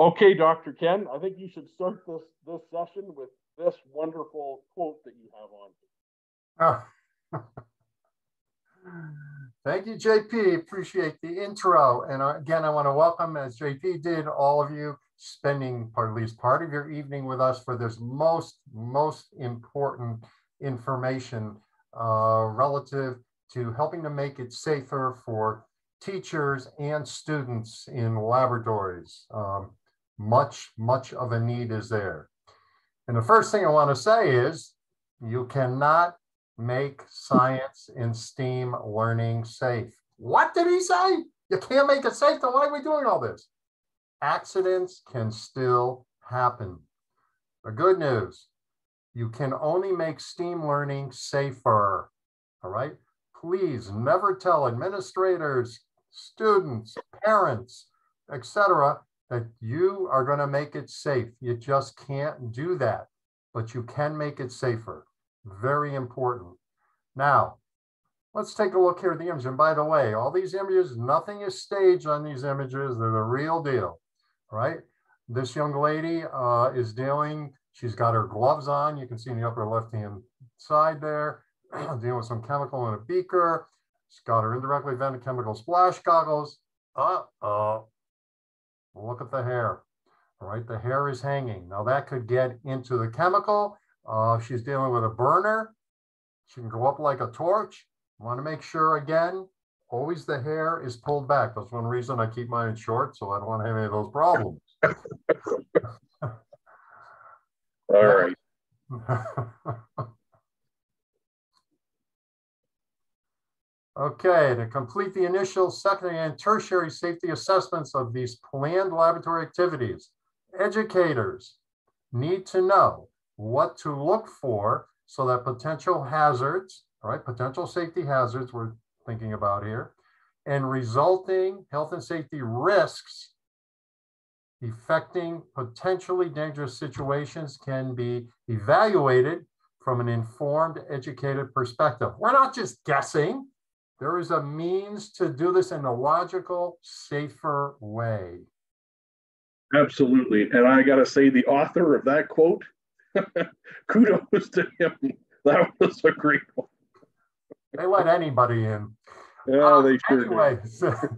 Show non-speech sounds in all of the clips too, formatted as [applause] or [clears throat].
Okay, Dr. Ken, I think you should start this, this session with this wonderful quote that you have on. Oh. [laughs] Thank you, JP. Appreciate the intro. And uh, again, I want to welcome, as JP did, all of you spending part, at least part of your evening with us for this most, most important information uh, relative to helping to make it safer for teachers and students in laboratories. Um, much, much of a need is there. And the first thing I want to say is you cannot make science and STEAM learning safe. What did he say? You can't make it safe, then why are we doing all this? Accidents can still happen. The good news, you can only make STEAM learning safer, all right? Please never tell administrators, students, parents, etc., that you are going to make it safe. You just can't do that, but you can make it safer. Very important. Now, let's take a look here at the image. And by the way, all these images, nothing is staged on these images. They're the real deal, right? This young lady uh, is dealing, she's got her gloves on. You can see in the upper left-hand side there, [clears throat] dealing with some chemical in a beaker. She's got her indirectly vented chemical splash goggles. Uh-oh, look at the hair. All right, the hair is hanging. Now that could get into the chemical. Uh, she's dealing with a burner. She can go up like a torch. Want to make sure again, always the hair is pulled back. That's one reason I keep mine short, so I don't want to have any of those problems. [laughs] [laughs] All right. [laughs] okay, to complete the initial, secondary, and tertiary safety assessments of these planned laboratory activities, educators need to know what to look for so that potential hazards, right, potential safety hazards we're thinking about here, and resulting health and safety risks affecting potentially dangerous situations can be evaluated from an informed, educated perspective. We're not just guessing. There is a means to do this in a logical, safer way. Absolutely. And I got to say, the author of that quote [laughs] kudos to him. That was a great one. They let anybody in. Yeah, uh, they sure anyway,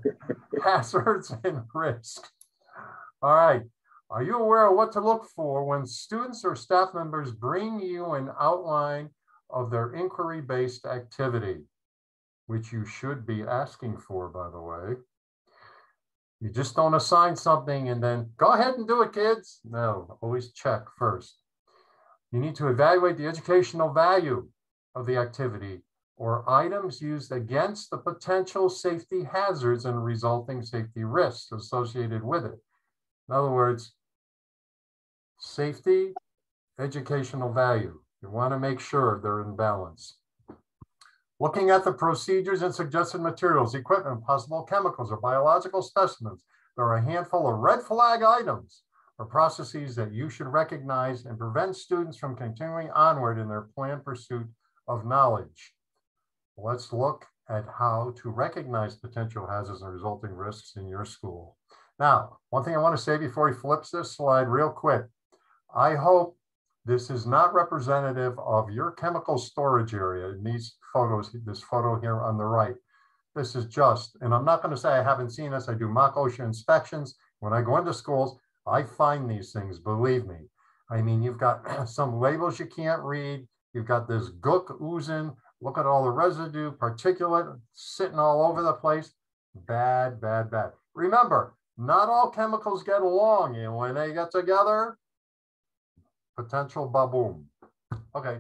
[laughs] hazards and risk. All right. Are you aware of what to look for when students or staff members bring you an outline of their inquiry-based activity, which you should be asking for, by the way? You just don't assign something and then go ahead and do it, kids. No, always check first. You need to evaluate the educational value of the activity or items used against the potential safety hazards and resulting safety risks associated with it. In other words, safety, educational value. You want to make sure they're in balance. Looking at the procedures and suggested materials, equipment, possible chemicals, or biological specimens, there are a handful of red flag items or processes that you should recognize and prevent students from continuing onward in their planned pursuit of knowledge. Let's look at how to recognize potential hazards and resulting risks in your school. Now, one thing I want to say before he flips this slide real quick. I hope this is not representative of your chemical storage area in these photos, this photo here on the right. This is just, and I'm not going to say I haven't seen this. I do mock OSHA inspections. When I go into schools, I find these things, believe me. I mean, you've got [clears throat] some labels you can't read. You've got this gook oozing. Look at all the residue, particulate sitting all over the place. Bad, bad, bad. Remember, not all chemicals get along. And when they get together, potential baboom. Okay.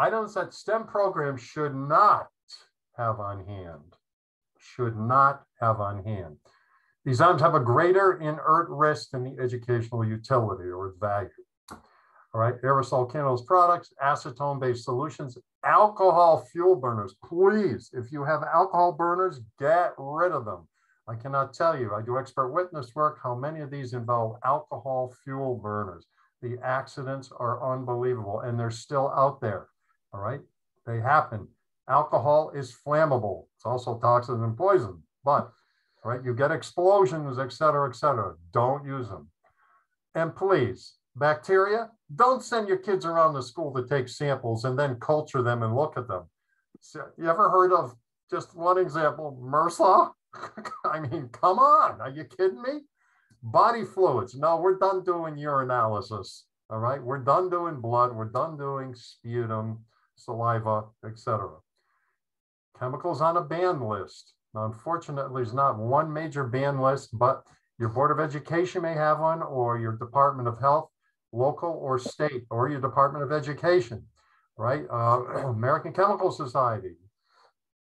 items that STEM programs should not have on hand, should not have on hand. These items have a greater inert risk than the educational utility or value. All right, aerosol candles products, acetone-based solutions, alcohol fuel burners. Please, if you have alcohol burners, get rid of them. I cannot tell you, I do expert witness work, how many of these involve alcohol fuel burners. The accidents are unbelievable and they're still out there. All right, they happen. Alcohol is flammable. It's also toxic and poison, but right, you get explosions, et cetera, et cetera. Don't use them. And please, bacteria, don't send your kids around the school to take samples and then culture them and look at them. So, you ever heard of just one example, MRSA? [laughs] I mean, come on, are you kidding me? Body fluids. No, we're done doing urinalysis. All right, we're done doing blood. We're done doing sputum, saliva, etc. Chemicals on a ban list. Now, unfortunately, there's not one major ban list, but your Board of Education may have one, or your Department of Health, local or state, or your Department of Education, right? Uh, [clears throat] American Chemical Society,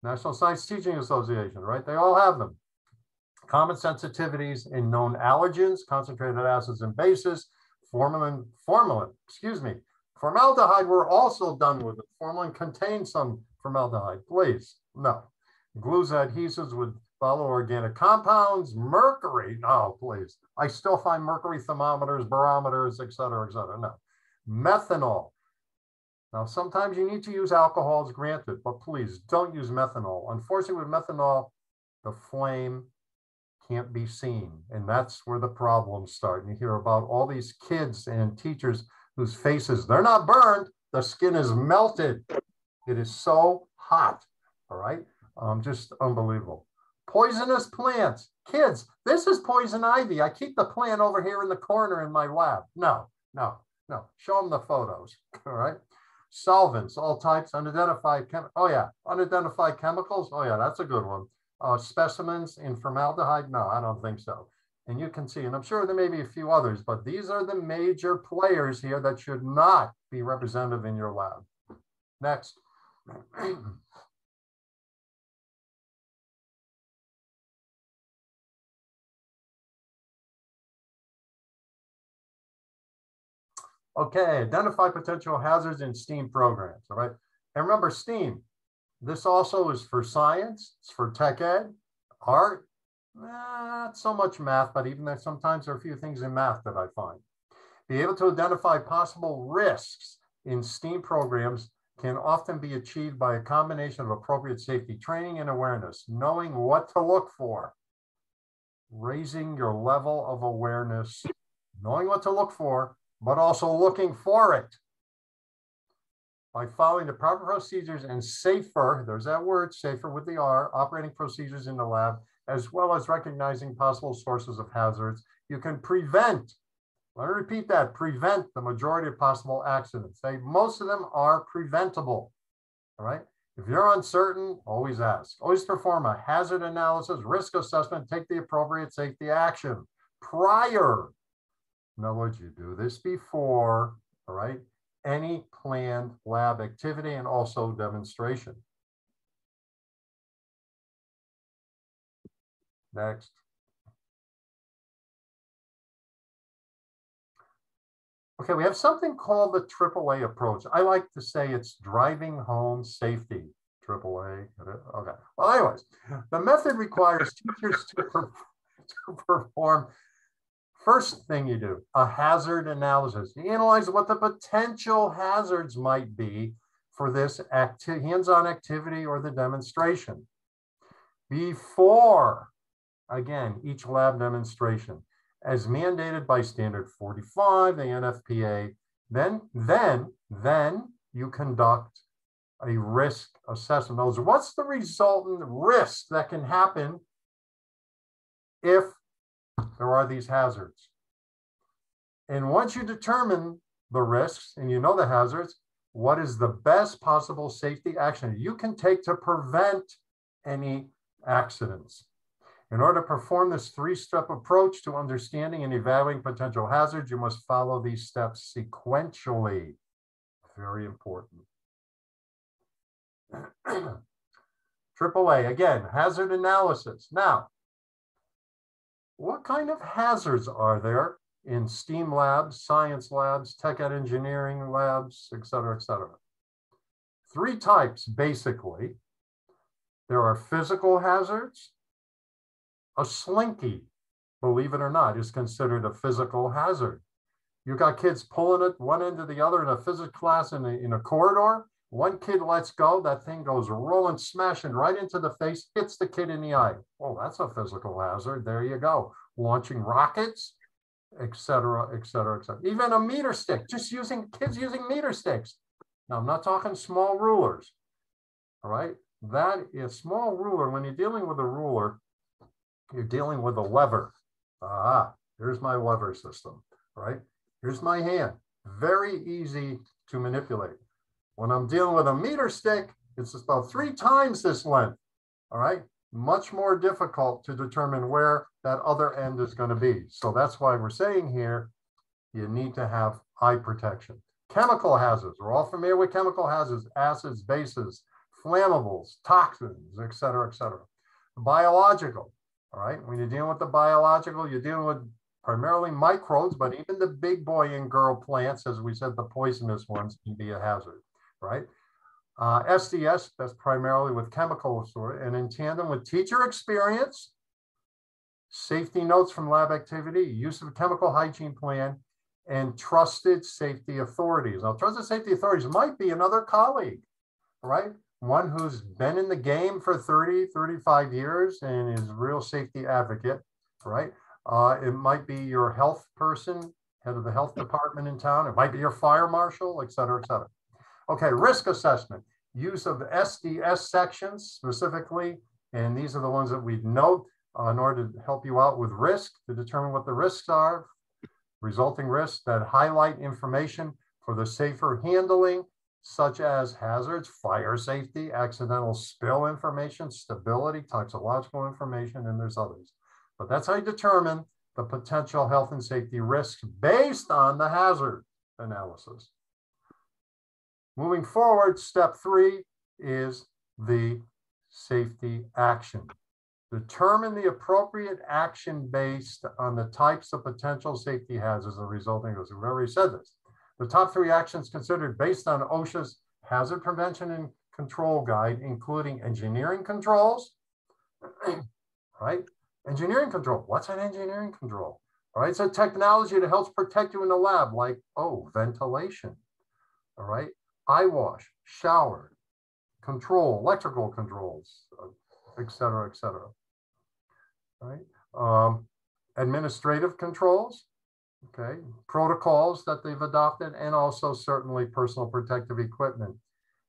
National Science Teaching Association, right? They all have them. Common sensitivities in known allergens, concentrated acids and bases, formalin, formalin, excuse me. Formaldehyde, we're also done with it. Formalin contains some formaldehyde, please. No. Glues adhesives with follow organic compounds, mercury. No, please. I still find mercury thermometers, barometers, et cetera, et cetera. No. Methanol. Now, sometimes you need to use alcohols, granted, but please don't use methanol. Unfortunately, with methanol, the flame can't be seen. And that's where the problems start. And you hear about all these kids and teachers whose faces, they're not burned, the skin is melted. It is so hot, all right? Um, just unbelievable. Poisonous plants. Kids, this is poison ivy. I keep the plant over here in the corner in my lab. No, no, no. Show them the photos, [laughs] all right? solvents, all types, unidentified, oh yeah, unidentified chemicals. Oh yeah, that's a good one. Uh, specimens in formaldehyde? No, I don't think so. And you can see, and I'm sure there may be a few others, but these are the major players here that should not be representative in your lab. Next. [clears throat] Okay, identify potential hazards in STEAM programs, all right? And remember STEAM, this also is for science, it's for tech ed, art, not so much math, but even though sometimes there are a few things in math that I find. Be able to identify possible risks in STEAM programs can often be achieved by a combination of appropriate safety training and awareness, knowing what to look for, raising your level of awareness, knowing what to look for, but also looking for it. By following the proper procedures and safer, there's that word, safer with the R, operating procedures in the lab, as well as recognizing possible sources of hazards, you can prevent, let me repeat that, prevent the majority of possible accidents. They, most of them are preventable, all right? If you're uncertain, always ask. Always perform a hazard analysis, risk assessment, take the appropriate safety action prior other words, you do this before, all right, any planned lab activity and also demonstration. Next. Okay, we have something called the AAA approach. I like to say it's driving home safety. AAA. Okay. Well, anyways, the method requires teachers to, [laughs] to perform First thing you do, a hazard analysis. You analyze what the potential hazards might be for this acti hands-on activity or the demonstration. Before, again, each lab demonstration, as mandated by standard 45, the NFPA, then, then, then you conduct a risk assessment. What's the resultant risk that can happen if there are these hazards. And once you determine the risks and you know the hazards, what is the best possible safety action you can take to prevent any accidents? In order to perform this three-step approach to understanding and evaluating potential hazards, you must follow these steps sequentially. Very important. [clears throat] AAA, again, hazard analysis. Now, what kind of hazards are there in STEAM labs, science labs, tech ed engineering labs, et cetera, et cetera? Three types, basically. There are physical hazards. A slinky, believe it or not, is considered a physical hazard. You've got kids pulling it one end to the other in a physics class in a, in a corridor. One kid lets go, that thing goes rolling, smashing right into the face, hits the kid in the eye. Well, that's a physical hazard. There you go. Launching rockets, et cetera, et cetera, et cetera. Even a meter stick, just using kids using meter sticks. Now, I'm not talking small rulers. All right. That is small ruler. When you're dealing with a ruler, you're dealing with a lever. Ah, here's my lever system, right? Here's my hand. Very easy to manipulate. When I'm dealing with a meter stick, it's about three times this length, all right? Much more difficult to determine where that other end is gonna be. So that's why we're saying here, you need to have eye protection. Chemical hazards, we're all familiar with chemical hazards, acids, bases, flammables, toxins, et cetera, et cetera. Biological, all right? When you're dealing with the biological, you're dealing with primarily microbes, but even the big boy and girl plants, as we said, the poisonous ones can be a hazard right? Uh, SDS, that's primarily with chemical sort, and in tandem with teacher experience, safety notes from lab activity, use of a chemical hygiene plan, and trusted safety authorities. Now, trusted safety authorities might be another colleague, right? One who's been in the game for 30, 35 years and is a real safety advocate, right? Uh, it might be your health person, head of the health department in town. It might be your fire marshal, et cetera, et cetera. Okay, risk assessment, use of SDS sections specifically, and these are the ones that we note uh, in order to help you out with risk, to determine what the risks are, resulting risks that highlight information for the safer handling, such as hazards, fire safety, accidental spill information, stability, toxicological information, and there's others. But that's how you determine the potential health and safety risks based on the hazard analysis. Moving forward, step three is the safety action. Determine the appropriate action based on the types of potential safety hazards and resulting risks. We've already said this. The top three actions considered based on OSHA's hazard prevention and control guide, including engineering controls, [clears throat] right? Engineering control. What's an engineering control? All right, so technology that helps protect you in the lab, like, oh, ventilation. All right, eye wash, shower, control, electrical controls, et cetera, et cetera. Right? Um, administrative controls, okay, protocols that they've adopted, and also certainly personal protective equipment,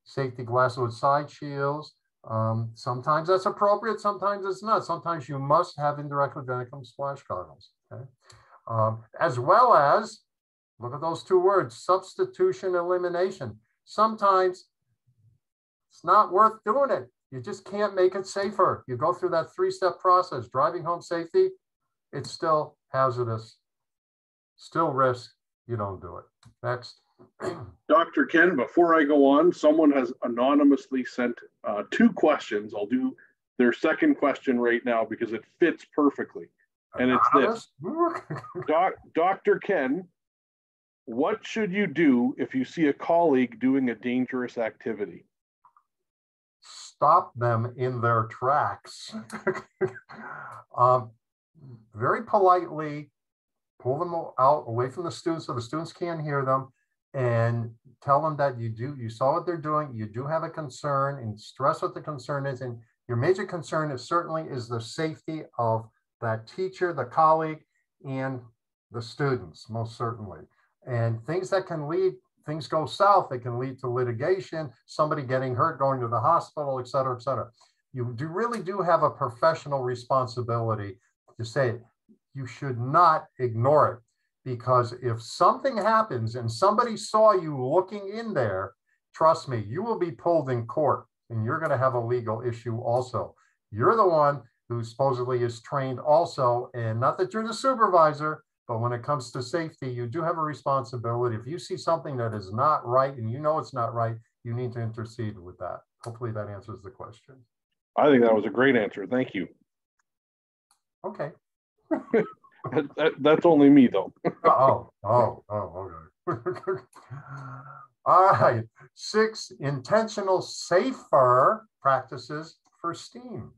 safety glasses with side shields. Um, sometimes that's appropriate, sometimes it's not. Sometimes you must have indirectly vented splash goggles, okay? Um, as well as, look at those two words, substitution elimination sometimes it's not worth doing it. You just can't make it safer. You go through that three-step process, driving home safety, it's still hazardous, still risk, you don't do it. Next. [clears throat] Dr. Ken, before I go on, someone has anonymously sent uh, two questions. I'll do their second question right now because it fits perfectly. And it's this. [laughs] Doc, Dr. Ken, what should you do if you see a colleague doing a dangerous activity? Stop them in their tracks. [laughs] um, very politely pull them out away from the students so the students can't hear them and tell them that you do you saw what they're doing you do have a concern and stress what the concern is and your major concern is certainly is the safety of that teacher the colleague and the students most certainly and things that can lead, things go south, they can lead to litigation, somebody getting hurt, going to the hospital, et cetera, et cetera. You do really do have a professional responsibility to say it. You should not ignore it because if something happens and somebody saw you looking in there, trust me, you will be pulled in court and you're going to have a legal issue also. You're the one who supposedly is trained also, and not that you're the supervisor, but when it comes to safety, you do have a responsibility. If you see something that is not right and you know it's not right, you need to intercede with that. Hopefully that answers the question. I think that was a great answer. Thank you. Okay. that, that, that's only me though. [laughs] oh, oh, oh, okay. [laughs] All right. Six intentional safer practices for STEAM.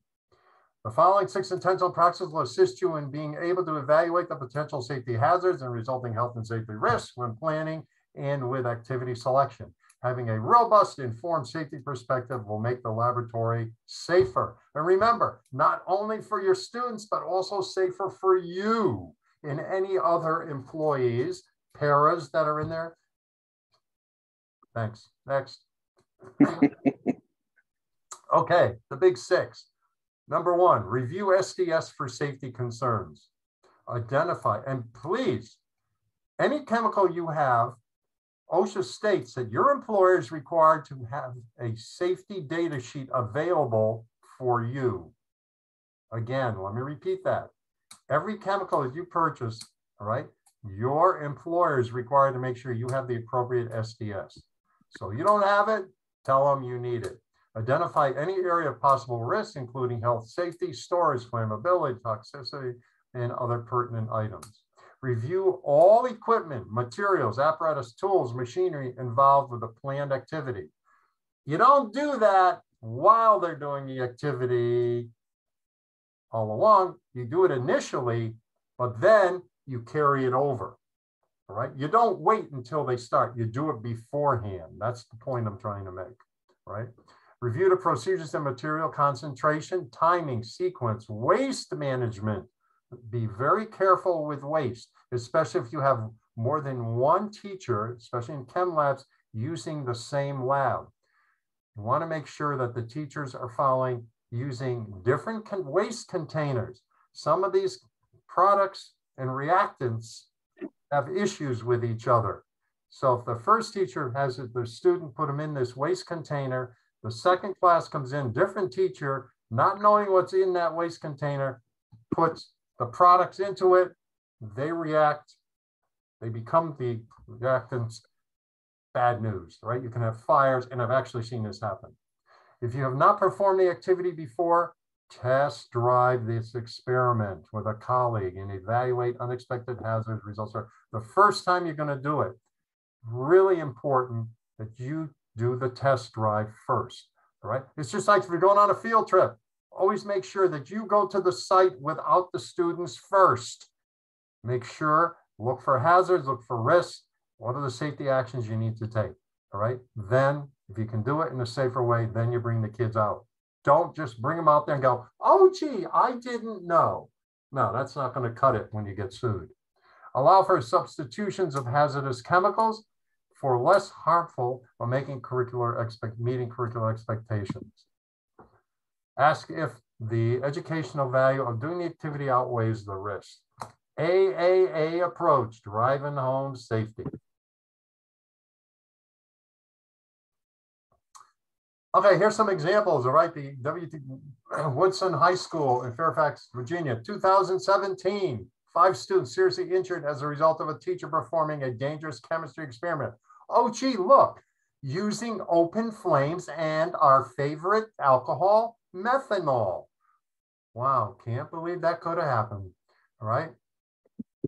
The following six intentional practices will assist you in being able to evaluate the potential safety hazards and resulting health and safety risks when planning and with activity selection. Having a robust, informed safety perspective will make the laboratory safer. And remember, not only for your students, but also safer for you and any other employees, paras that are in there. Thanks. Next. [laughs] okay, the big six. Number one, review SDS for safety concerns. Identify, and please, any chemical you have OSHA states that your employer is required to have a safety data sheet available for you. Again, let me repeat that. Every chemical that you purchase, all right, your employer is required to make sure you have the appropriate SDS. So you don't have it, tell them you need it. Identify any area of possible risk, including health safety, storage, flammability, toxicity, and other pertinent items. Review all equipment, materials, apparatus, tools, machinery involved with the planned activity. You don't do that while they're doing the activity all along. You do it initially, but then you carry it over. All right. You don't wait until they start. You do it beforehand. That's the point I'm trying to make. Right. Review the procedures and material concentration, timing, sequence, waste management, be very careful with waste, especially if you have more than one teacher, especially in chem labs, using the same lab. You want to make sure that the teachers are following using different con waste containers. Some of these products and reactants have issues with each other. So if the first teacher has the student put them in this waste container, the second class comes in, different teacher, not knowing what's in that waste container, puts the products into it, they react, they become the reactants, bad news, right? You can have fires, and I've actually seen this happen. If you have not performed the activity before, test drive this experiment with a colleague and evaluate unexpected hazards results. Are the first time you're going to do it, really important that you do the test drive first. All right. It's just like if you're going on a field trip, always make sure that you go to the site without the students first. Make sure, look for hazards, look for risks. What are the safety actions you need to take? All right. Then, if you can do it in a safer way, then you bring the kids out. Don't just bring them out there and go, oh, gee, I didn't know. No, that's not going to cut it when you get sued. Allow for substitutions of hazardous chemicals for less harmful or making curricular expect meeting curricular expectations. Ask if the educational value of doing the activity outweighs the risk. AAA approach, driving home safety. Okay, here's some examples, all right? The W.T. [clears throat] Woodson High School in Fairfax, Virginia, 2017. Five students seriously injured as a result of a teacher performing a dangerous chemistry experiment. Oh, gee, look, using open flames and our favorite alcohol, methanol. Wow, can't believe that could have happened. All right.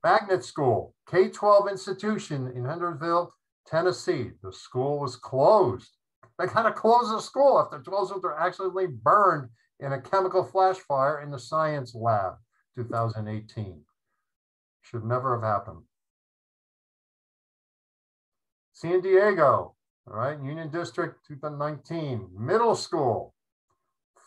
Magnet School, K 12 institution in Hendersonville, Tennessee. The school was closed. They kind of closed the school after 12 students were actually burned in a chemical flash fire in the science lab, 2018. Should never have happened. San Diego, all right, Union District 2019, middle school,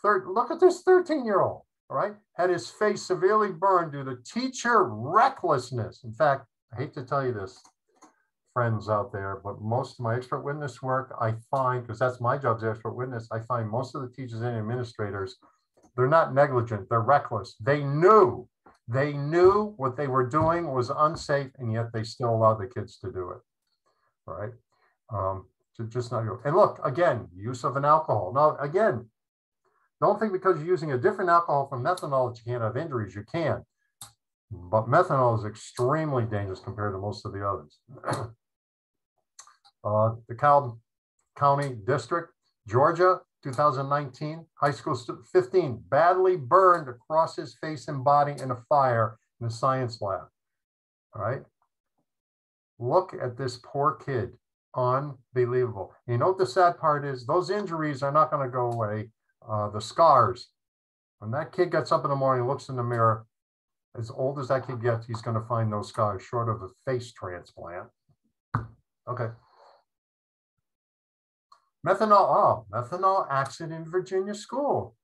third, look at this 13 year old, all right, had his face severely burned due to teacher recklessness. In fact, I hate to tell you this, friends out there, but most of my expert witness work, I find, because that's my job as expert witness, I find most of the teachers and administrators, they're not negligent, they're reckless. They knew, they knew what they were doing was unsafe, and yet they still allowed the kids to do it, right? Um, to just not go. And look, again, use of an alcohol. Now, again, don't think because you're using a different alcohol from methanol that you can't have injuries. You can. But methanol is extremely dangerous compared to most of the others. [clears throat] uh, the Cal County District, Georgia, 2019, high school student 15, badly burned across his face and body in a fire in a science lab. All right. Look at this poor kid. Unbelievable. You know what the sad part is? Those injuries are not going to go away uh, the scars. When that kid gets up in the morning, looks in the mirror, as old as that kid gets, he's going to find those scars short of a face transplant. Okay. Methanol, oh, methanol accident in Virginia school.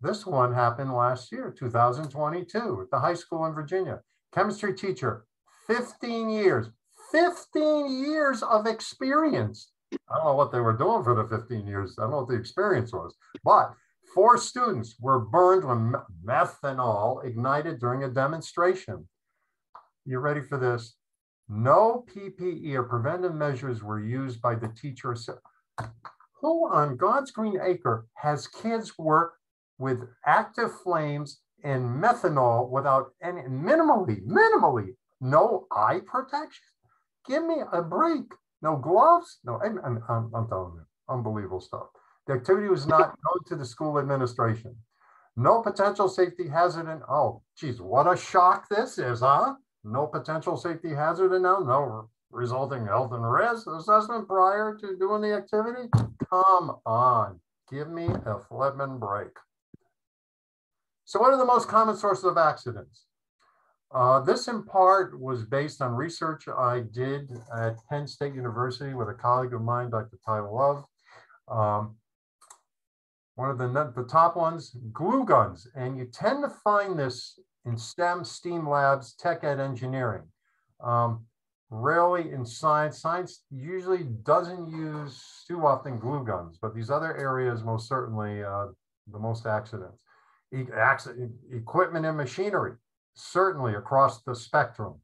This one happened last year, 2022, at the high school in Virginia. Chemistry teacher, 15 years, 15 years of experience. I don't know what they were doing for the 15 years. I don't know what the experience was, but four students were burned when methanol ignited during a demonstration. You ready for this? No PPE or preventive measures were used by the teacher. Who on God's green acre has kids work with active flames and methanol without any minimally, minimally, no eye protection? Give me a break. No gloves. No, I'm, um, I'm, I'm telling you, unbelievable stuff. The activity was not [laughs] known to the school administration. No potential safety hazard. And oh, geez, what a shock this is, huh? No potential safety hazard and now no resulting health and risk assessment prior to doing the activity. Come on, give me a flippin' break. So what are the most common sources of accidents? Uh, this in part was based on research I did at Penn State University with a colleague of mine, Dr. Tyler Love. Um, one of the, the top ones, glue guns. And you tend to find this in STEM, STEAM labs, tech ed engineering. Um, rarely in science. Science usually doesn't use too often glue guns, but these other areas most certainly uh, the most accidents. E accident, equipment and machinery, certainly across the spectrum.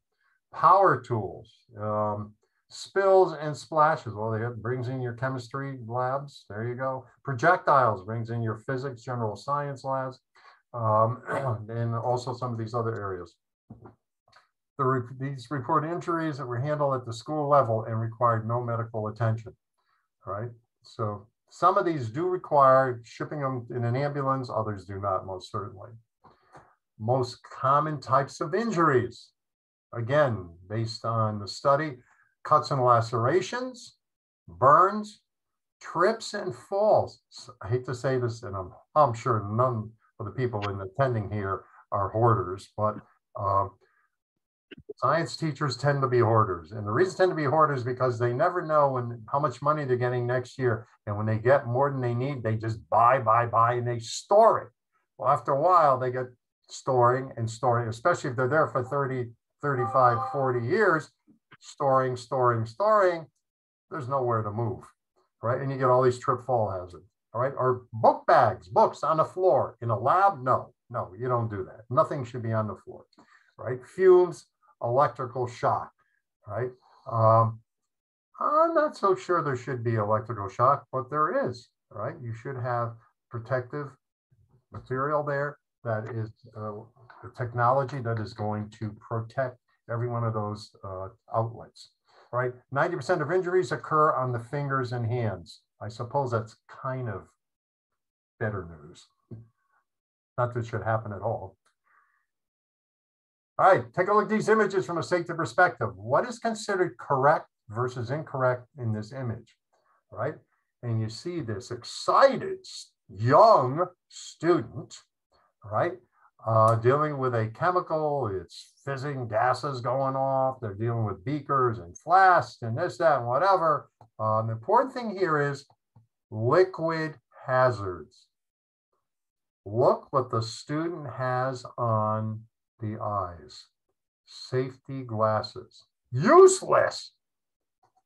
Power tools, um, spills and splashes. Well, it brings in your chemistry labs. There you go. Projectiles brings in your physics, general science labs, um, [clears throat] and also some of these other areas. The, these report injuries that were handled at the school level and required no medical attention. right? So some of these do require shipping them in an ambulance, others do not, most certainly. Most common types of injuries, again, based on the study, cuts and lacerations, burns, trips and falls. I hate to say this, and I'm, I'm sure none of the people in attending here are hoarders, but uh, science teachers tend to be hoarders. And the reason tend to be hoarders because they never know when how much money they're getting next year. And when they get more than they need, they just buy, buy, buy, and they store it. Well, after a while, they get storing and storing, especially if they're there for 30, 35, 40 years, storing, storing, storing, there's nowhere to move, right? And you get all these trip fall hazards, all right? Or book bags, books on the floor in a lab? No, no, you don't do that. Nothing should be on the floor, right? Fumes, electrical shock, right? Um, I'm not so sure there should be electrical shock, but there is, right? You should have protective material there that is uh, the technology that is going to protect every one of those uh, outlets, right? 90% of injuries occur on the fingers and hands. I suppose that's kind of better news. Not that it should happen at all. All right, take a look at these images from a safety perspective. What is considered correct versus incorrect in this image, right? And you see this excited young student, right? uh, dealing with a chemical, it's fizzing gases going off. They're dealing with beakers and flasks and this, that, and whatever. Um, the important thing here is liquid hazards. Look what the student has on the eyes. Safety glasses. Useless.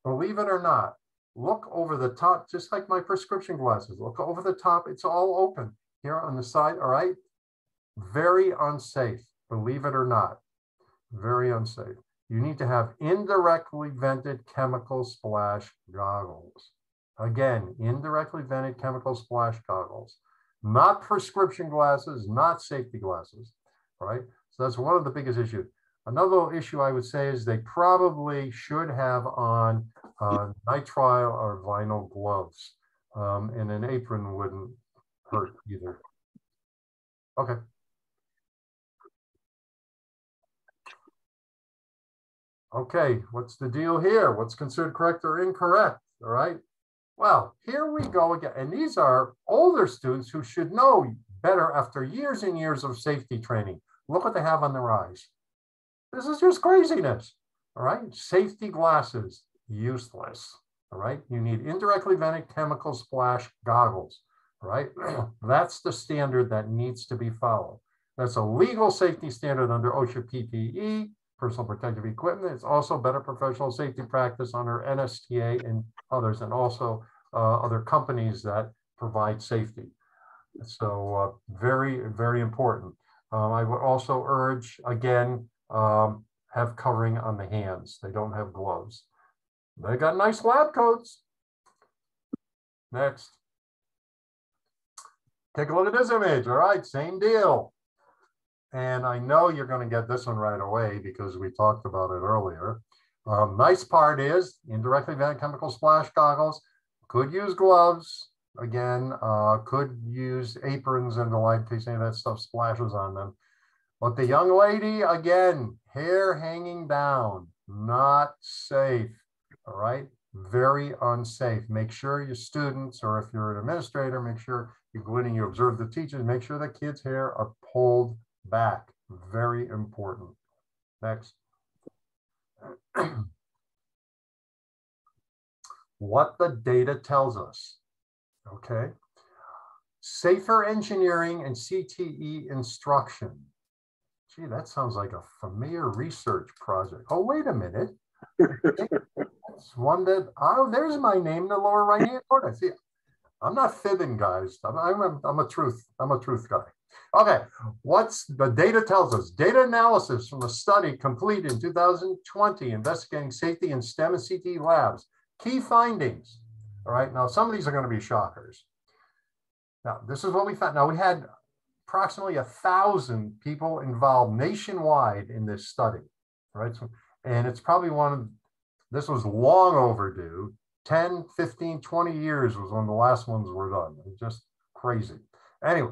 Believe it or not. Look over the top, just like my prescription glasses. Look over the top. It's all open here on the side. All right. Very unsafe, believe it or not. Very unsafe. You need to have indirectly vented chemical splash goggles. Again, indirectly vented chemical splash goggles, not prescription glasses, not safety glasses, right? So that's one of the biggest issues. Another issue I would say is they probably should have on uh, nitrile or vinyl gloves, um, and an apron wouldn't hurt either. Okay. Okay, what's the deal here? What's considered correct or incorrect? All right. Well, here we go again. And these are older students who should know better after years and years of safety training. Look what they have on their eyes. This is just craziness. All right. Safety glasses, useless. all right? You need indirectly vented chemical splash goggles, all right? [clears throat] That's the standard that needs to be followed. That's a legal safety standard under OSHA PPE, personal protective equipment. It's also better professional safety practice under NSTA and others, and also uh, other companies that provide safety. So uh, very, very important. Um, I would also urge, again, um, have covering on the hands. They don't have gloves. They got nice lab coats. Next. Take a look at this image. All right, same deal. And I know you're going to get this one right away because we talked about it earlier. Um, nice part is indirectly vented chemical splash goggles could use gloves. Again, uh, could use aprons and the like in case any of that stuff splashes on them. But the young lady, again, hair hanging down, not safe. All right, very unsafe. Make sure your students, or if you're an administrator, make sure you go in and you observe the teachers, make sure the kids' hair are pulled back. Very important. Next. [clears throat] what the data tells us, okay? Safer engineering and CTE instruction. Gee, that sounds like a familiar research project. Oh, wait a minute. That's one that, oh, there's my name in the lower right hand corner. See, I'm not fibbing, guys. I'm, I'm, I'm a truth, I'm a truth guy. Okay, what's the data tells us? Data analysis from a study completed in 2020 investigating safety in STEM and CT labs. Key findings. All right, now some of these are going to be shockers. Now, this is what we found. Now, we had approximately a thousand people involved nationwide in this study, right? So, and it's probably one of, this was long overdue. 10, 15, 20 years was when the last ones were done. just crazy. Anyway,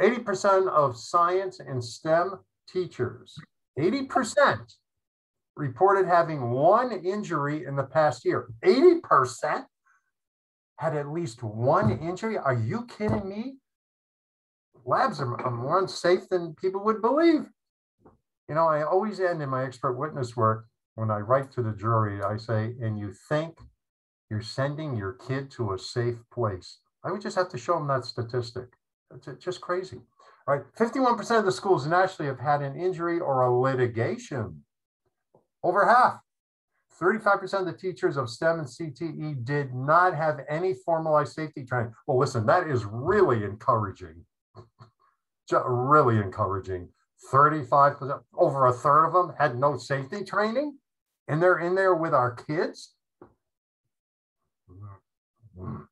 80% of science and STEM teachers, 80% reported having one injury in the past year. 80% had at least one injury. Are you kidding me? Labs are, more unsafe than people would believe. You know, I always end in my expert witness work when I write to the jury, I say, and you think you're sending your kid to a safe place. I would just have to show them that statistic. It's just crazy, right? 51% of the schools nationally have had an injury or a litigation. Over half. 35% of the teachers of STEM and CTE did not have any formalized safety training. Well, listen, that is really encouraging. [laughs] Just really encouraging. 35%, over a third of them had no safety training, and they're in there with our kids. Mm.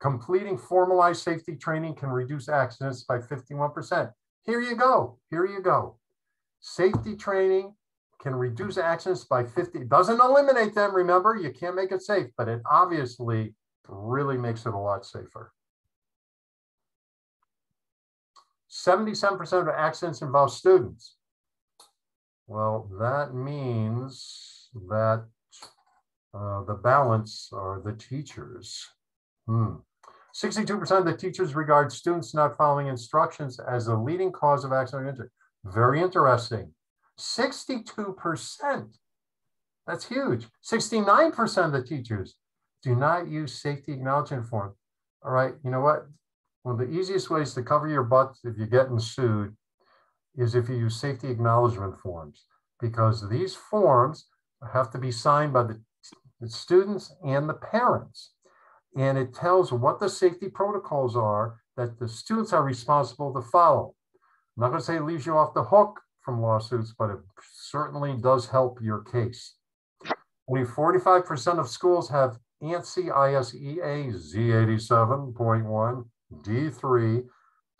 Completing formalized safety training can reduce accidents by 51%. Here you go. Here you go. Safety training can reduce accidents by 50. Doesn't eliminate them, remember, you can't make it safe, but it obviously really makes it a lot safer. 77% of accidents involve students. Well, that means that uh, the balance are the teachers. Hmm. 62% of the teachers regard students not following instructions as the leading cause of accident injury. Very interesting. 62%. That's huge. 69% of the teachers do not use safety acknowledgement form. All right, you know what? One of the easiest ways to cover your butt if you're getting sued is if you use safety acknowledgement forms, because these forms have to be signed by the students and the parents and it tells what the safety protocols are that the students are responsible to follow. I'm not going to say it leaves you off the hook from lawsuits, but it certainly does help your case. Only 45% of schools have ANSI ISEA Z87.1 D3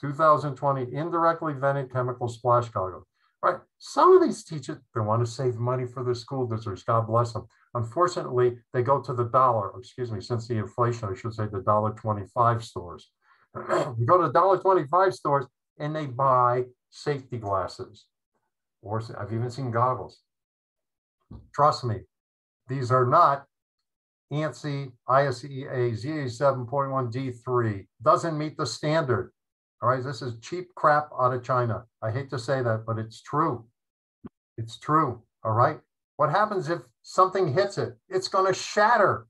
2020 indirectly vented chemical splash goggles. Right. Some of these teachers, they want to save money for their school districts. God bless them. Unfortunately, they go to the dollar, excuse me, since the inflation, I should say the dollar 25 stores. [clears throat] you go to the dollar 25 stores and they buy safety glasses, or I've even seen goggles. Trust me, these are not ANSI ISEA Z87.1D3. Doesn't meet the standard. All right, this is cheap crap out of China. I hate to say that, but it's true. It's true. All right. What happens if something hits it? It's going to shatter.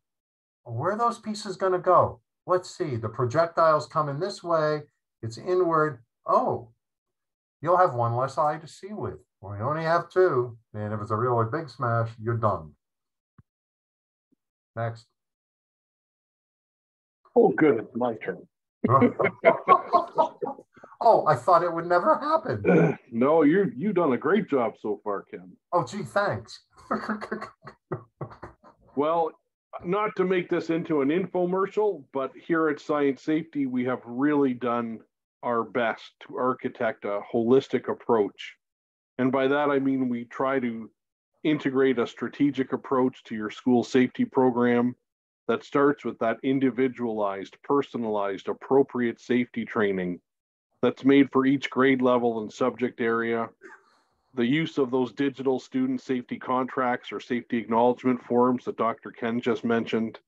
Where are those pieces going to go? Let's see. The projectile's coming this way. It's inward. Oh, you'll have one less eye to see with. Well, you only have two. And if it's a really big smash, you're done. Next. Oh, good. It's my turn. [laughs] oh, I thought it would never happen. [clears throat] no, you you've done a great job so far, Ken. Oh, gee, thanks. Well, not to make this into an infomercial, but here at Science Safety, we have really done our best to architect a holistic approach. And by that, I mean we try to integrate a strategic approach to your school safety program that starts with that individualized, personalized, appropriate safety training that's made for each grade level and subject area. The use of those digital student safety contracts or safety acknowledgement forms that Dr. Ken just mentioned,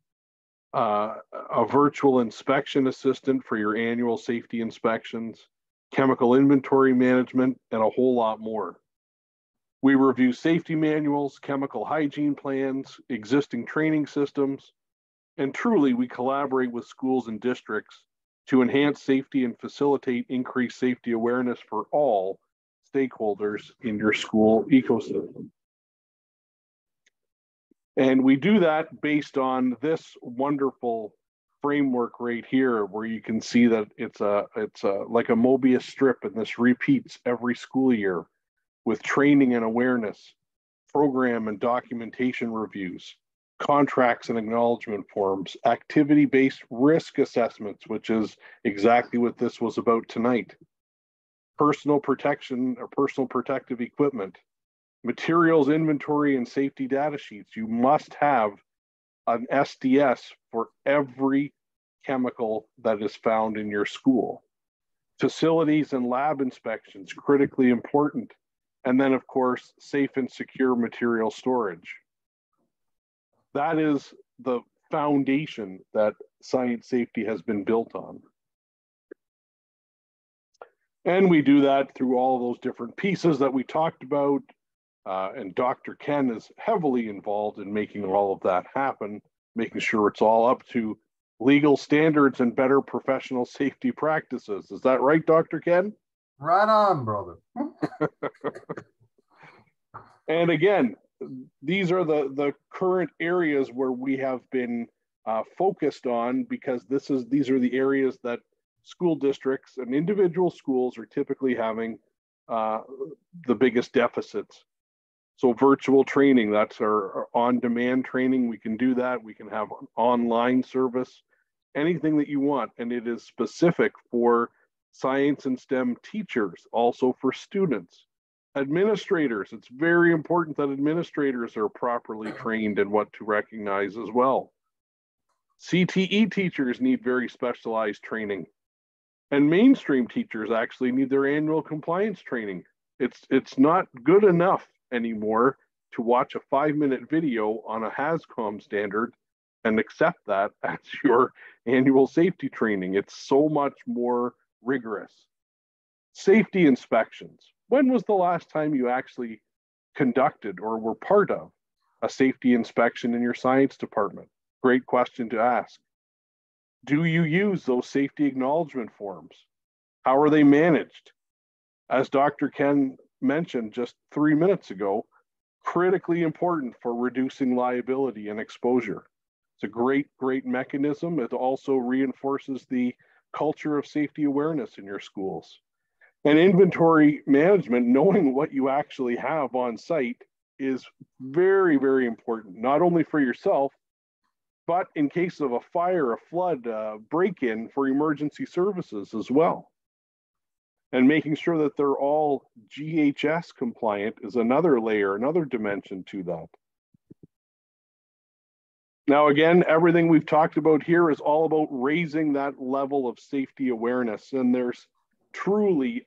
uh, a virtual inspection assistant for your annual safety inspections, chemical inventory management, and a whole lot more. We review safety manuals, chemical hygiene plans, existing training systems, and truly, we collaborate with schools and districts to enhance safety and facilitate increased safety awareness for all stakeholders in your school ecosystem. And we do that based on this wonderful framework right here, where you can see that it's a it's a like a Mobius strip, and this repeats every school year with training and awareness, program and documentation reviews, contracts and acknowledgement forms, activity based risk assessments, which is exactly what this was about tonight, personal protection or personal protective equipment, materials inventory and safety data sheets. You must have an SDS for every chemical that is found in your school. Facilities and lab inspections, critically important. And then, of course, safe and secure material storage that is the foundation that science safety has been built on. And we do that through all those different pieces that we talked about. Uh, and Dr. Ken is heavily involved in making all of that happen, making sure it's all up to legal standards and better professional safety practices. Is that right, Dr. Ken? Right on, brother. [laughs] and again, these are the the current areas where we have been uh, focused on because this is these are the areas that school districts and individual schools are typically having uh, the biggest deficits. So virtual training, that's our, our on-demand training. We can do that. We can have online service, anything that you want. And it is specific for science and STEM teachers, also for students administrators it's very important that administrators are properly trained in what to recognize as well cte teachers need very specialized training and mainstream teachers actually need their annual compliance training it's it's not good enough anymore to watch a five minute video on a HazCom standard and accept that [laughs] as your annual safety training it's so much more rigorous safety inspections when was the last time you actually conducted or were part of a safety inspection in your science department? Great question to ask. Do you use those safety acknowledgement forms? How are they managed? As Dr. Ken mentioned just three minutes ago, critically important for reducing liability and exposure. It's a great, great mechanism. It also reinforces the culture of safety awareness in your schools. And inventory management, knowing what you actually have on site, is very, very important, not only for yourself, but in case of a fire, a flood, uh, break in for emergency services as well. And making sure that they're all GHS compliant is another layer, another dimension to that. Now, again, everything we've talked about here is all about raising that level of safety awareness. And there's truly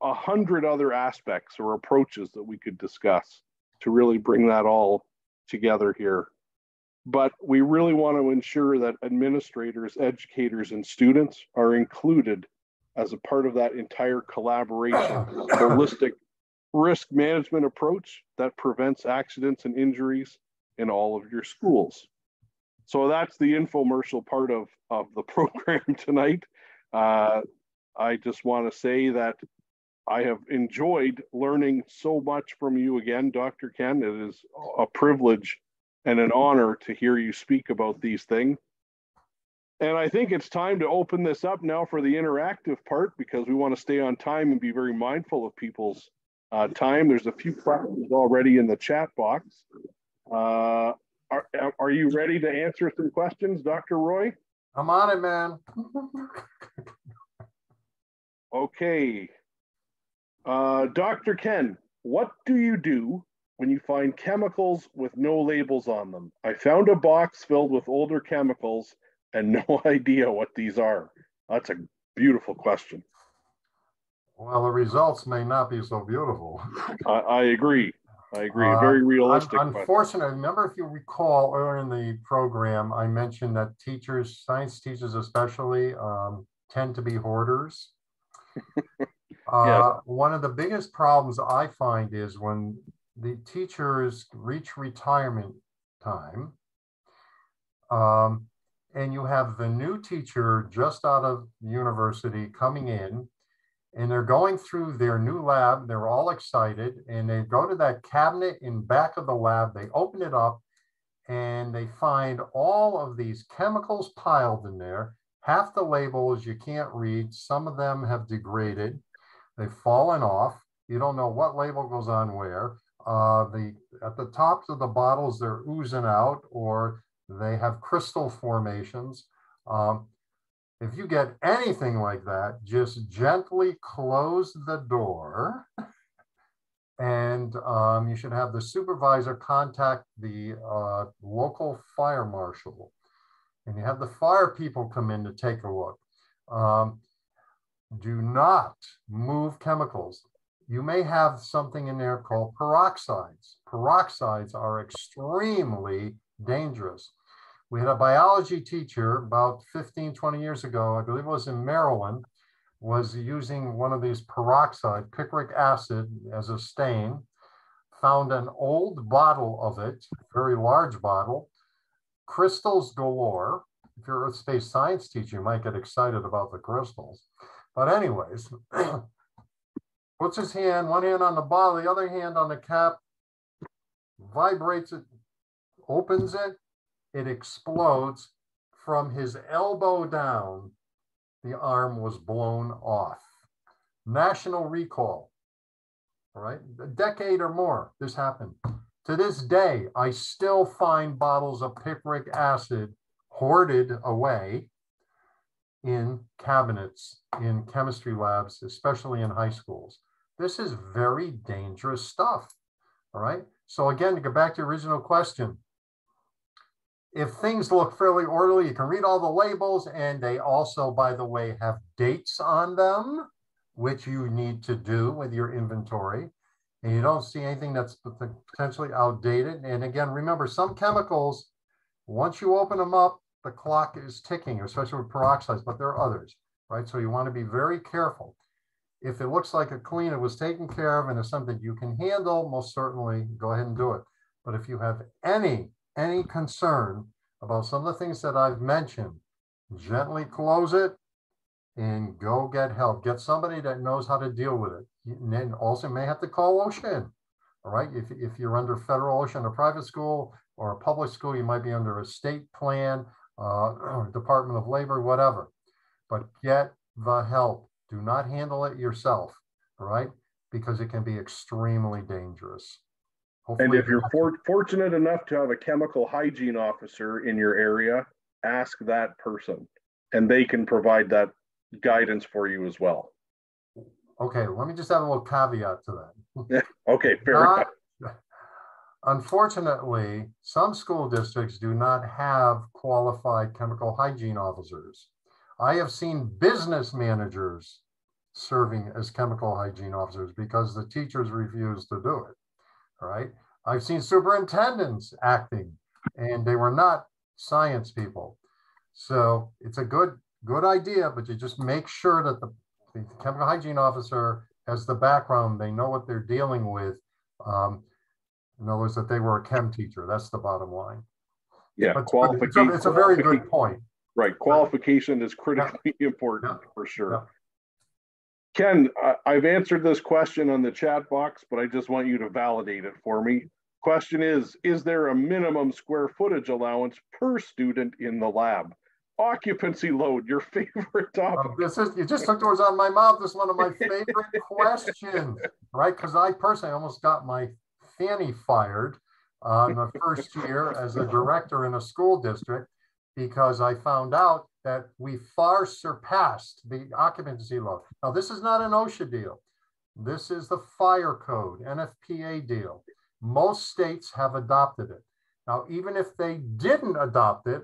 a hundred other aspects or approaches that we could discuss to really bring that all together here. But we really want to ensure that administrators, educators, and students are included as a part of that entire collaboration, holistic risk management approach that prevents accidents and injuries in all of your schools. so that's the infomercial part of, of the [laughs] program tonight. Uh, I just want to say that I have enjoyed learning so much from you again, Dr. Ken. It is a privilege and an honor to hear you speak about these things. And I think it's time to open this up now for the interactive part because we want to stay on time and be very mindful of people's uh, time. There's a few questions already in the chat box. Uh, are, are you ready to answer some questions, Dr. Roy? I'm on it, man. okay. Uh, Dr. Ken, what do you do when you find chemicals with no labels on them? I found a box filled with older chemicals and no [laughs] idea what these are? That's a beautiful question. Well, the results may not be so beautiful. [laughs] I, I agree. I agree. Uh, Very realistic. unfortunately, remember if you recall earlier in the program, I mentioned that teachers, science teachers especially, um, tend to be hoarders. [laughs] uh. One of the biggest problems I find is when the teachers reach retirement time, um, and you have the new teacher just out of university coming in and they're going through their new lab. They're all excited and they go to that cabinet in back of the lab. They open it up and they find all of these chemicals piled in there. Half the labels you can't read. Some of them have degraded. They've fallen off. You don't know what label goes on where uh, the at the tops of the bottles they're oozing out or they have crystal formations. Um, if you get anything like that, just gently close the door [laughs] and um, you should have the supervisor contact the uh, local fire marshal and you have the fire people come in to take a look. Um, do not move chemicals. You may have something in there called peroxides. Peroxides are extremely dangerous. We had a biology teacher about 15, 20 years ago, I believe it was in Maryland, was using one of these peroxide, picric acid as a stain, found an old bottle of it, very large bottle, crystals galore. If you're a space science teacher, you might get excited about the crystals. But anyways, [clears throat] puts his hand, one hand on the bottle, the other hand on the cap, vibrates it, opens it, it explodes from his elbow down. The arm was blown off. National recall. All right, a decade or more, this happened. To this day, I still find bottles of picric acid hoarded away in cabinets in chemistry labs, especially in high schools. This is very dangerous stuff. All right. So again, to go back to the original question, if things look fairly orderly, you can read all the labels and they also, by the way, have dates on them, which you need to do with your inventory. And you don't see anything that's potentially outdated. And again, remember some chemicals, once you open them up, the clock is ticking, especially with peroxides, but there are others, right? So you want to be very careful. If it looks like a clean, it was taken care of and it's something you can handle, most certainly go ahead and do it. But if you have any any concern about some of the things that I've mentioned, gently close it and go get help. Get somebody that knows how to deal with it. And then also may have to call OSHA. All right. If, if you're under federal OSHA in a private school or a public school, you might be under a state plan, uh, [clears throat] Department of Labor, whatever. But get the help. Do not handle it yourself. All right. Because it can be extremely dangerous. Hopefully and if you're for, fortunate enough to have a chemical hygiene officer in your area, ask that person and they can provide that guidance for you as well. Okay, let me just add a little caveat to that. [laughs] okay, fair not, enough. [laughs] Unfortunately, some school districts do not have qualified chemical hygiene officers. I have seen business managers serving as chemical hygiene officers because the teachers refused to do it right? I've seen superintendents acting and they were not science people. So it's a good good idea, but you just make sure that the, the chemical hygiene officer has the background, they know what they're dealing with. Um, in other words, that they were a chem teacher. That's the bottom line. Yeah, But- but qualification. It's a, it's a very good point. Right, qualification is critically [laughs] important Yeah. for sure. Ken, I, I've answered this question on the chat box, but I just want you to validate it for me. Question is, is there a minimum square footage allowance per student in the lab? Occupancy load, your [laughs] favorite topic. Um, This is, you just took the words out of my mouth. This is one of my favorite [laughs] questions, right? Because I personally almost got my fanny fired on the first year as a director in a school district because I found out that we far surpassed the occupancy load. Now, this is not an OSHA deal. This is the fire code, NFPA deal. Most states have adopted it. Now, even if they didn't adopt it,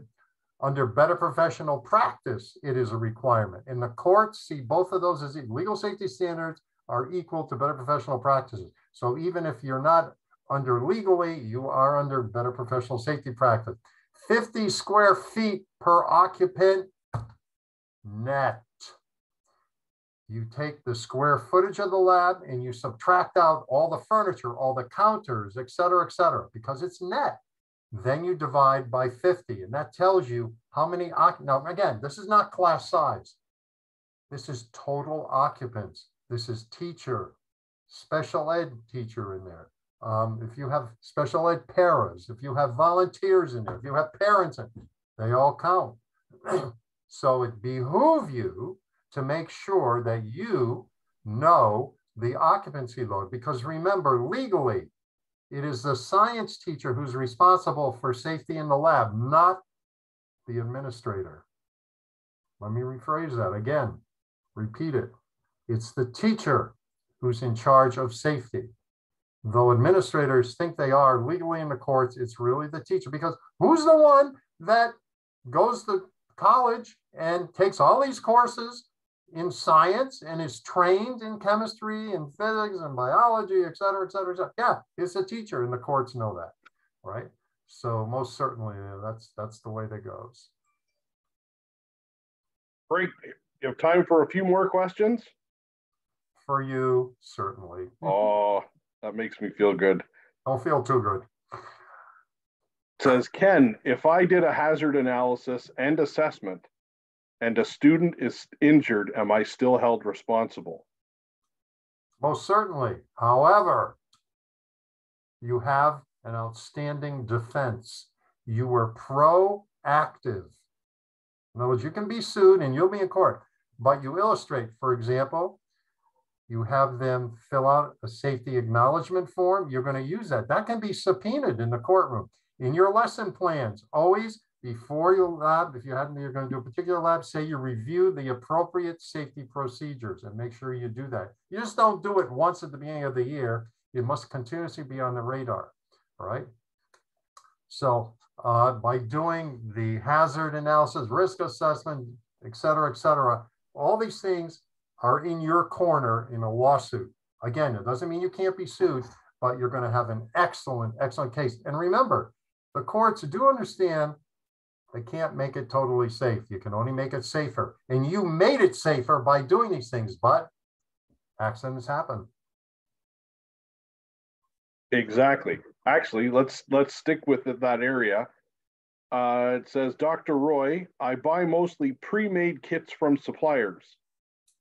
under better professional practice, it is a requirement. And the courts see both of those as legal safety standards are equal to better professional practices. So even if you're not under legally, you are under better professional safety practice. 50 square feet per occupant net. You take the square footage of the lab and you subtract out all the furniture, all the counters, et cetera, et cetera, because it's net. Then you divide by 50, and that tells you how many, now again, this is not class size. This is total occupants. This is teacher, special ed teacher in there. Um, if you have special ed paras, if you have volunteers in there, if you have parents in, they all count. [clears throat] so it behoove you to make sure that you know the occupancy load, because remember legally, it is the science teacher who's responsible for safety in the lab, not the administrator. Let me rephrase that again, repeat it. It's the teacher who's in charge of safety. Though administrators think they are legally in the courts, it's really the teacher because who's the one that goes to college and takes all these courses in science and is trained in chemistry and physics and biology, et cetera, et cetera, et cetera. Yeah, it's a teacher and the courts know that, right? So most certainly that's that's the way that goes. Great. You have time for a few more questions? For you, certainly. Oh, that makes me feel good. Don't feel too good. Says Ken, if I did a hazard analysis and assessment and a student is injured, am I still held responsible? Most certainly. However, you have an outstanding defense. You were proactive. In other words, you can be sued and you'll be in court, but you illustrate, for example, you have them fill out a safety acknowledgement form. You're going to use that. That can be subpoenaed in the courtroom. In your lesson plans, always before your lab, if you have you're going to do a particular lab, say you review the appropriate safety procedures and make sure you do that. You just don't do it once at the beginning of the year. It must continuously be on the radar, right? So uh, by doing the hazard analysis, risk assessment, et cetera, et cetera, all these things are in your corner in a lawsuit. Again, it doesn't mean you can't be sued, but you're going to have an excellent, excellent case. And remember, the courts do understand they can't make it totally safe. You can only make it safer. And you made it safer by doing these things, but accidents happen. Exactly. Actually, let's let's stick with it, that area. Uh, it says, Dr. Roy, I buy mostly pre-made kits from suppliers.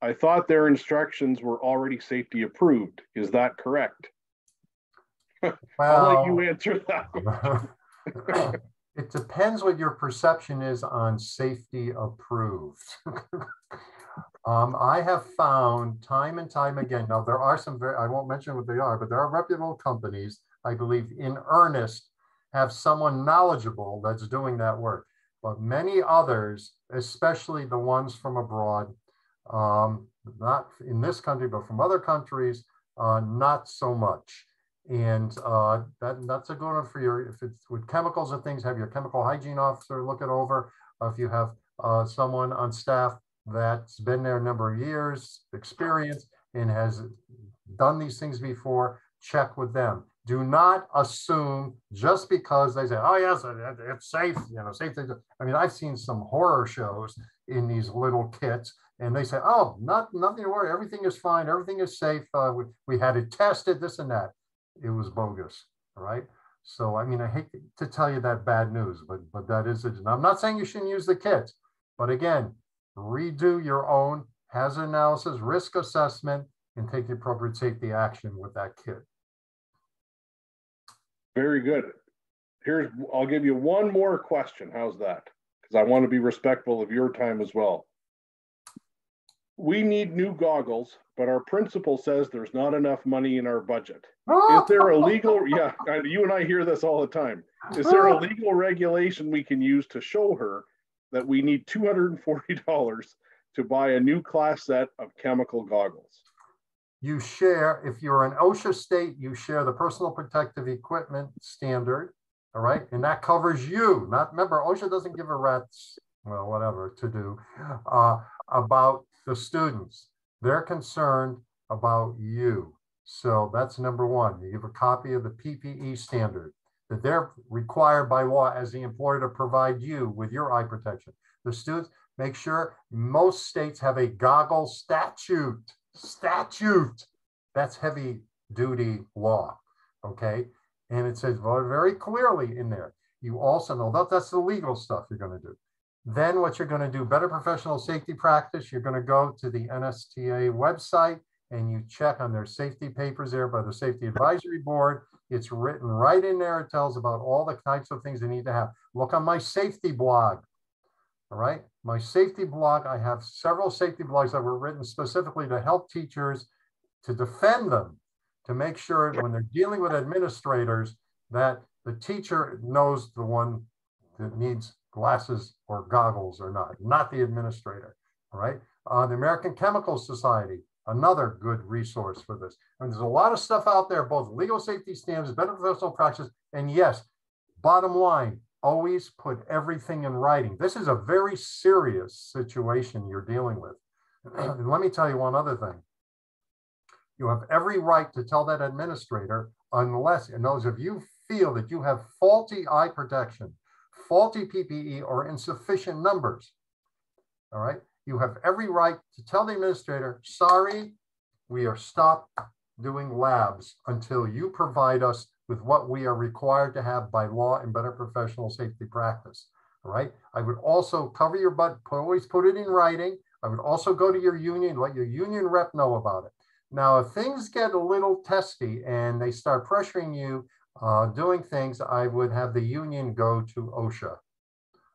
I thought their instructions were already safety approved. Is that correct? [laughs] I'll let you answer that. [laughs] it depends what your perception is on safety approved. [laughs] um, I have found time and time again, now there are some, very, I won't mention what they are, but there are reputable companies, I believe in earnest, have someone knowledgeable that's doing that work. But many others, especially the ones from abroad, um, not in this country, but from other countries, uh, not so much. And uh, that, that's a good one for your, if it's with chemicals and things, have your chemical hygiene officer look it over. Uh, if you have uh, someone on staff that's been there a number of years, experience, and has done these things before, check with them. Do not assume just because they say, oh, yes, it's safe, you know, safe. I mean, I've seen some horror shows in these little kits and they say, oh, not, nothing to worry. Everything is fine. Everything is safe. Uh, we, we had it tested, this and that. It was bogus, right? So, I mean, I hate to tell you that bad news, but but that is it. I'm not saying you shouldn't use the kits, but again, redo your own hazard analysis, risk assessment, and take the appropriate safety action with that kit. Very good. Here's, I'll give you one more question. How's that? Because I want to be respectful of your time as well. We need new goggles, but our principal says there's not enough money in our budget. Is there a legal, [laughs] yeah, you and I hear this all the time. Is there a legal regulation we can use to show her that we need $240 to buy a new class set of chemical goggles? You share, if you're an OSHA state, you share the personal protective equipment standard, all right? And that covers you, not, remember, OSHA doesn't give a rat's, well, whatever to do, uh, about the students. They're concerned about you. So that's number one. You give a copy of the PPE standard that they're required by law as the employer to provide you with your eye protection. The students, make sure most states have a goggle statute. Statute. That's heavy duty law. Okay. And it says very clearly in there. You also know that that's the legal stuff you're going to do. Then what you're going to do, better professional safety practice, you're going to go to the NSTA website and you check on their safety papers there by the Safety Advisory Board. It's written right in there. It tells about all the types of things they need to have. Look on my safety blog. All right. My safety blog, I have several safety blogs that were written specifically to help teachers to defend them, to make sure when they're dealing with administrators that the teacher knows the one that needs glasses or goggles or not, not the administrator. All right. Uh, the American Chemical Society, another good resource for this. And there's a lot of stuff out there, both legal safety standards, better professional practice, and yes, bottom line, always put everything in writing. This is a very serious situation you're dealing with. [clears throat] and let me tell you one other thing. You have every right to tell that administrator, unless, and those of you feel that you have faulty eye protection, faulty PPE, or insufficient numbers, all right, you have every right to tell the administrator, sorry, we are stopped doing labs until you provide us with what we are required to have by law and better professional safety practice. All right. I would also cover your butt, always put it in writing. I would also go to your union, let your union rep know about it. Now, if things get a little testy and they start pressuring you uh, doing things, I would have the union go to OSHA.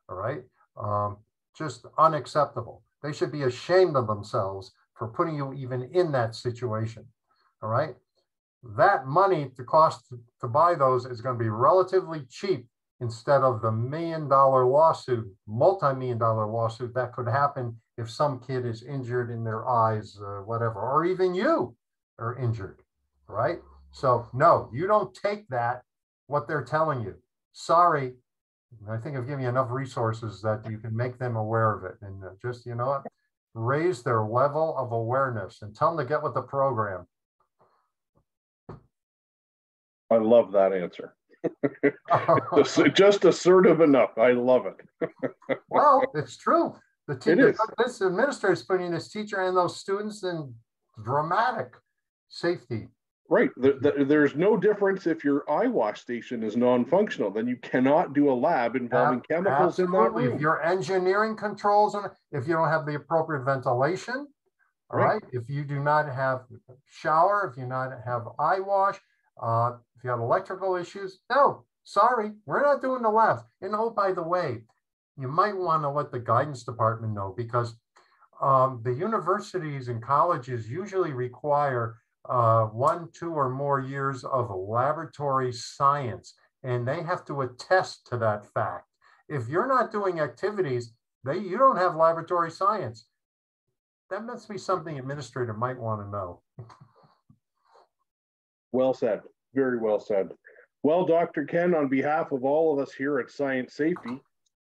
All right. Um, just unacceptable. They should be ashamed of themselves for putting you even in that situation. All right. That money, to cost to buy those is going to be relatively cheap instead of the million dollar lawsuit, multi million dollar lawsuit that could happen if some kid is injured in their eyes, uh, whatever, or even you are injured. Right. So, no, you don't take that, what they're telling you. Sorry, I think I've given you enough resources that you can make them aware of it and uh, just, you know what, raise their level of awareness and tell them to get with the program. I love that answer. [laughs] just assertive enough. I love it. [laughs] well, it's true. The teacher, this administrator is putting this teacher and those students in dramatic safety Right. The, the, there's no difference if your eye wash station is non-functional. Then you cannot do a lab involving chemicals Absolutely. in that room. If your engineering controls, and if you don't have the appropriate ventilation, all right. right. If you do not have shower, if you not have eye wash, uh, if you have electrical issues, no, sorry, we're not doing the labs. And oh, by the way, you might want to let the guidance department know because um, the universities and colleges usually require uh, one, two, or more years of laboratory science, and they have to attest to that fact. If you're not doing activities, they you don't have laboratory science. That must be something administrator might want to know. [laughs] well said. Very well said. Well, Dr. Ken, on behalf of all of us here at Science Safety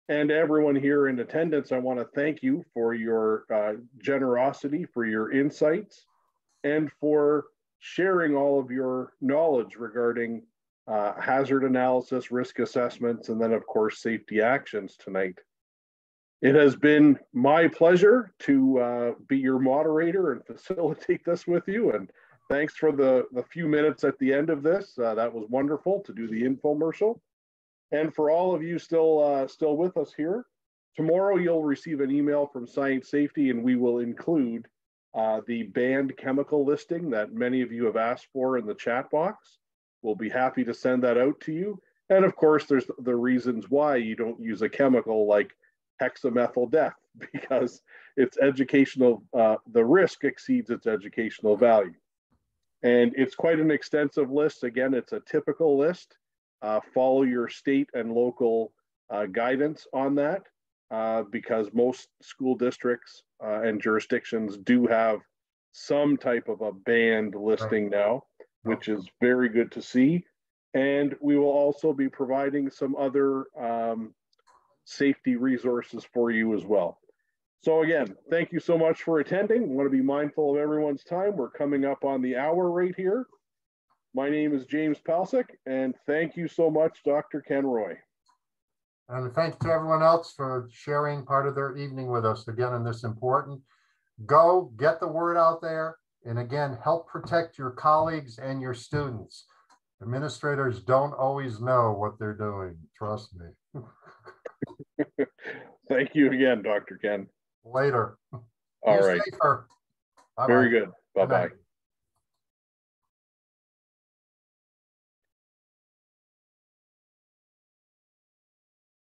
and everyone here in attendance, I want to thank you for your uh, generosity, for your insights, and for sharing all of your knowledge regarding uh, hazard analysis, risk assessments, and then, of course, safety actions tonight. It has been my pleasure to uh, be your moderator and facilitate this with you. And thanks for the, the few minutes at the end of this. Uh, that was wonderful to do the infomercial. And for all of you still uh, still with us here, tomorrow you'll receive an email from Science Safety, and we will include uh, the banned chemical listing that many of you have asked for in the chat box. We'll be happy to send that out to you. And of course, there's the reasons why you don't use a chemical like hexamethyl death [laughs] because its educational, uh, the risk exceeds its educational value. And it's quite an extensive list. Again, it's a typical list. Uh, follow your state and local uh, guidance on that uh, because most school districts uh, and jurisdictions do have some type of a banned listing now, which is very good to see. And we will also be providing some other um, safety resources for you as well. So again, thank you so much for attending. I want to be mindful of everyone's time. We're coming up on the hour right here. My name is James Palsick, and thank you so much, Dr. Ken Roy. And thank you to everyone else for sharing part of their evening with us again on this important. Go get the word out there, and again, help protect your colleagues and your students. Administrators don't always know what they're doing, trust me. [laughs] Thank you again, Dr. Ken. Later. All right. Very good. Bye bye.